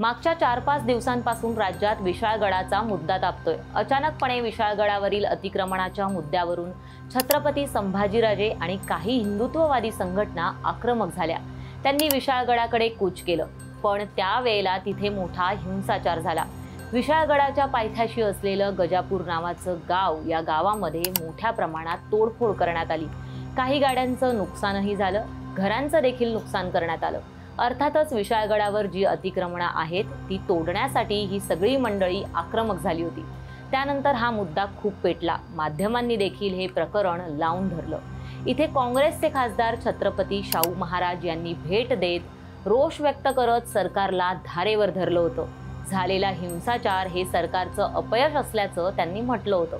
मागच्या चार पाच दिवसांपासून राज्यात विशाळगडाचा मुद्दा तापतोय. अचानकपणे विशाळगडावरील अतिक्रमणाच्या मुद्द्यावरून छत्रपती संभाजीराजे आणि काही हिंदुत्ववादी संघटना आक्रमक झाल्या. त्यांनी विशाळगडाकडे कूच केलं. पण त्यावेळेला तिथे मोठा हिंसाचार झाला. विशाळगडाच्या पायथ्याशी असलेलं गजापूर नावाचं गाव या गावामध्ये मोठ्या प्रमाणात तोडफोड करण्यात आली. काही गाड्यांचं नुकसानही झालं. घरांचं देखील नुकसान करण्यात आलं. अर्थातच विशाळगडावर जी अतिक्रमणं आहेत ती तोडण्यासाठी ही सगळी मंडळी आक्रमक झाली होती. त्यानंतर हा मुद्दा खूप पेटला. माध्यमांनी देखील हे प्रकरण लावून धरलं. इथे काँग्रेसचे खासदार छत्रपती शाहू महाराज यांनी भेट देत रोष व्यक्त करत सरकारला धारेवर धरलं होतं. झालेला हिंसाचार हे सरकारचं अपयश असल्याचं त्यांनी म्हटलं होतं.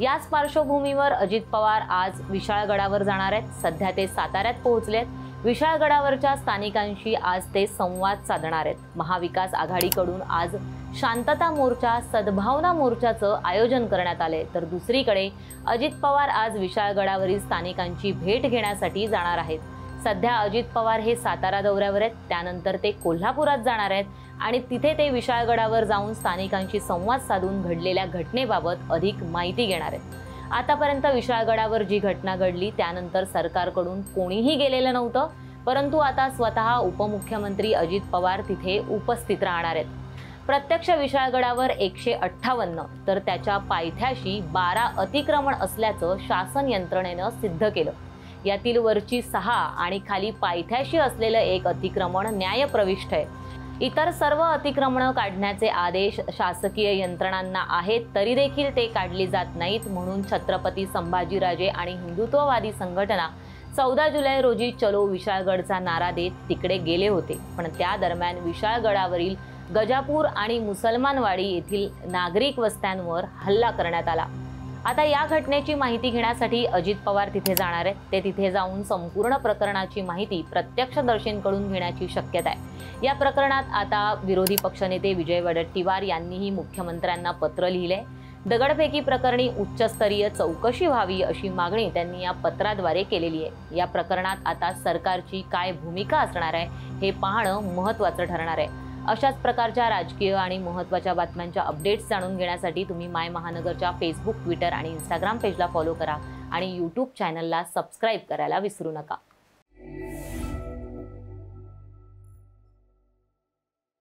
याच पार्श्वभूमीवर अजित पवार आज विशाळगडावर जाणार आहेत. सध्या ते साताऱ्यात पोहोचलेत. विशाळगडावरच्या स्थानिकांशी आज ते संवाद साधणार आहेत. महाविकास आघाडीकडून आज शांतता मोर्चा सद्भावना मोर्चाचं आयोजन करण्यात आले तर दुसरीकडे अजित पवार आज विशाळगडावरील स्थानिकांची भेट घेण्यासाठी जाणार आहेत. सध्या अजित पवार हे सातारा दौऱ्यावर आहेत. त्यानंतर ते कोल्हापुरात जाणार आहेत आणि तिथे ते विशाळगडावर जाऊन स्थानिकांशी संवाद साधून घडलेल्या घटनेबाबत अधिक माहिती घेणार आहेत. आतापर्यंत विशाळगडावर जी घटना घडली त्यानंतर सरकारकडून कोणीही गेलेलं नव्हतं. परंतु आता स्वतः उपमुख्यमंत्री अजित पवार तिथे उपस्थित राहणार आहेत. प्रत्यक्ष विशाळगडावर एकशे अठ्ठावन्न तर त्याच्या पायथ्याशी बारा अतिक्रमण असल्याचं शासन यंत्रणेनं सिद्ध केलं. यातील वरची सहा आणि खाली पायथ्याशी असलेलं एक अतिक्रमण न्यायप्रविष्ट आहे. इतर सर्व अतिक्रमणं काढण्याचे आदेश शासकीय यंत्रणांना आहेत तरी देखील ते काढली जात नाहीत म्हणून छत्रपती संभाजीराजे आणि हिंदुत्ववादी संघटना चौदा जुलै रोजी चलो विशाळगडचा नारा देत तिकडे गेले होते. पण त्या दरम्यान विशाळगडावरील गजापूर आणि मुसलमानवाडी येथील नागरिक वस्त्यांवर हल्ला करण्यात आला. आता या घटनेची माहिती घेण्यासाठी अजित पवार तिथे जाणार आहेत. ते तिथे जाऊन संपूर्ण प्रकरणाची माहिती प्रत्यक्षदर्शींकडून घेण्याची शक्यता आहे. या प्रकरणात आता विरोधी पक्षनेते विजय वडट्टीवार यांनीही मुख्यमंत्र्यांना पत्र लिहिले दगडफेकी प्रकरणी उच्चस्तरीय चौकशी व्हावी अशी मागणी त्यांनी या पत्राद्वारे केलेली आहे. या प्रकरणात आता सरकारची काय भूमिका असणार आहे हे पाहणं महत्त्वाचं ठरणार आहे. अशाच प्रकारच्या राजकीय आणि महत्त्वाच्या बातम्यांच्या अपडेट्स जाणून घेण्यासाठी तुम्ही माय महानगरच्या फेसबुक ट्विटर आणि इंस्टाग्राम पेजला फॉलो करा आणि यूट्यूब चॅनलला सबस्क्राईब करायला विसरू नका.